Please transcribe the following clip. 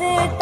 it